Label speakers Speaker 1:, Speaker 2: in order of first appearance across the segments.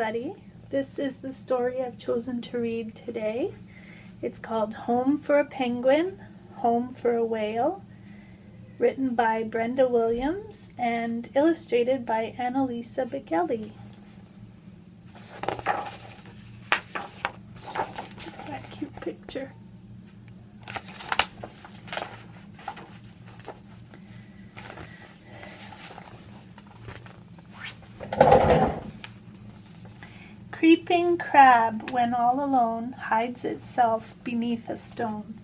Speaker 1: everybody. This is the story I've chosen to read today. It's called Home for a Penguin, Home for a Whale, written by Brenda Williams and illustrated by Annalisa Beghelli. That cute picture. Creeping crab, when all alone, hides itself beneath a stone.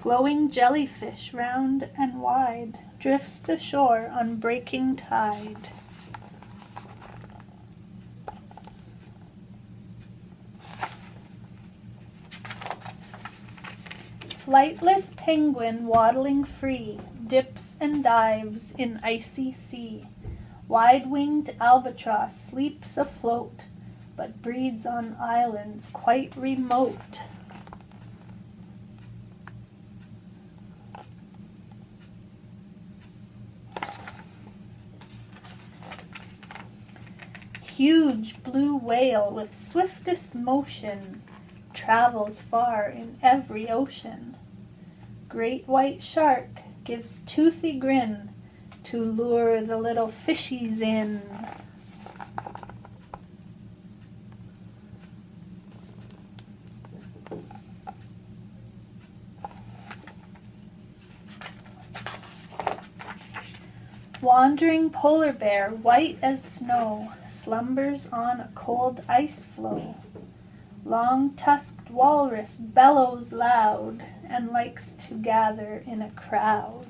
Speaker 1: Glowing jellyfish, round and wide, drifts ashore on breaking tide. Flightless penguin waddling free, dips and dives in icy sea. Wide-winged albatross sleeps afloat, but breeds on islands quite remote. Huge blue whale with swiftest motion travels far in every ocean. Great white shark gives toothy grin to lure the little fishies in. Wandering polar bear, white as snow, slumbers on a cold ice floe. Long-tusked walrus bellows loud and likes to gather in a crowd.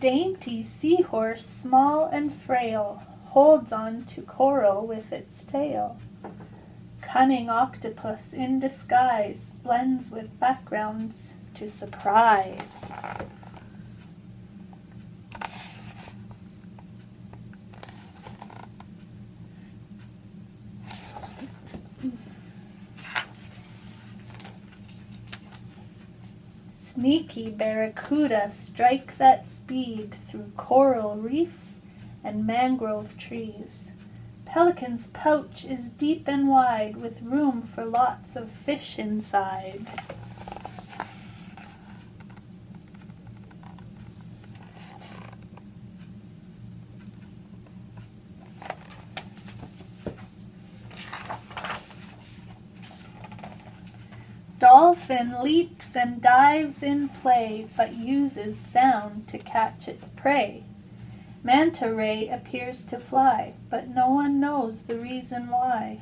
Speaker 1: Dainty seahorse, small and frail, holds on to coral with its tail. Cunning octopus in disguise blends with backgrounds to surprise. Sneaky barracuda strikes at speed through coral reefs and mangrove trees. Pelican's pouch is deep and wide with room for lots of fish inside. Dolphin leaps and dives in play, but uses sound to catch its prey. Manta ray appears to fly, but no one knows the reason why.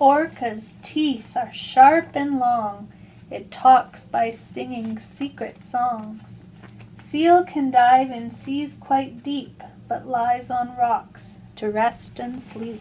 Speaker 1: Orca's teeth are sharp and long, it talks by singing secret songs. Seal can dive in seas quite deep, but lies on rocks to rest and sleep.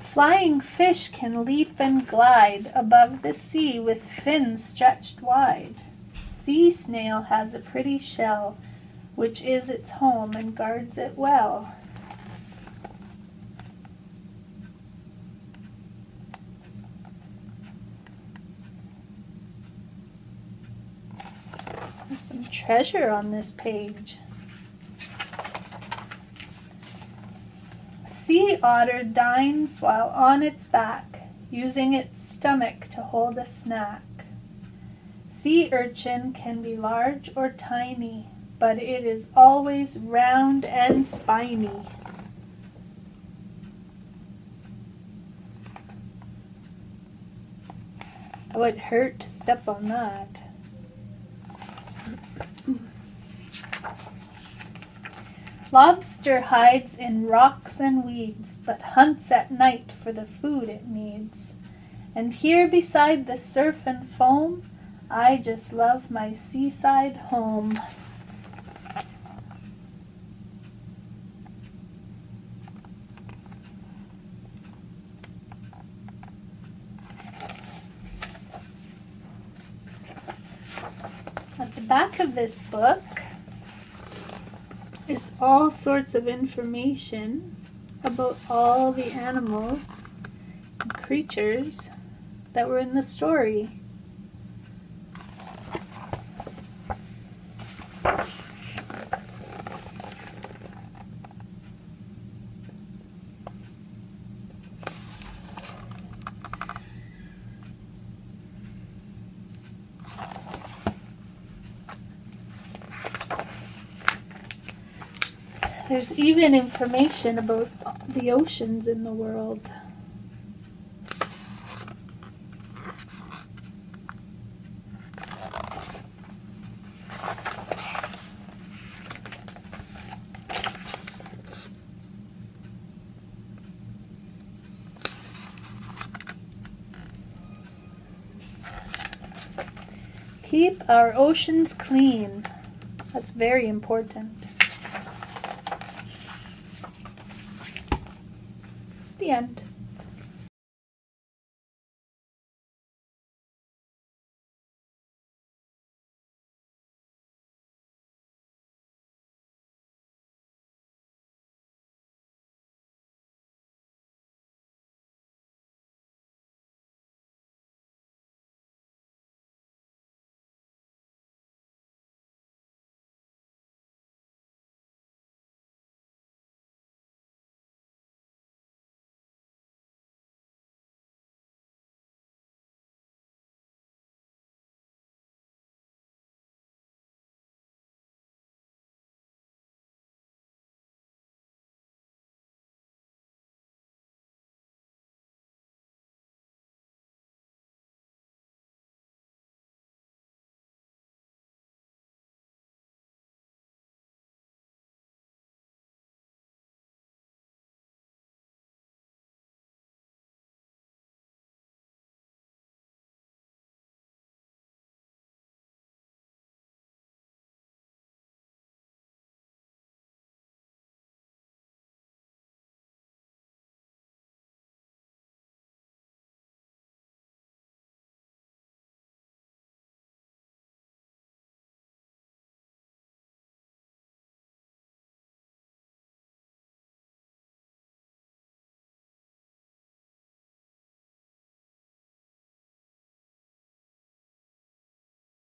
Speaker 1: Flying fish can leap and glide above the sea with fins stretched wide. Sea snail has a pretty shell, which is its home and guards it well. There's some treasure on this page. Sea otter dines while on its back, using its stomach to hold a snack. Sea urchin can be large or tiny, but it is always round and spiny. It would hurt to step on that. Lobster hides in rocks and weeds, but hunts at night for the food it needs. And here beside the surf and foam, I just love my seaside home. At the back of this book is all sorts of information about all the animals and creatures that were in the story. There's even information about the oceans in the world. Keep our oceans clean. That's very important.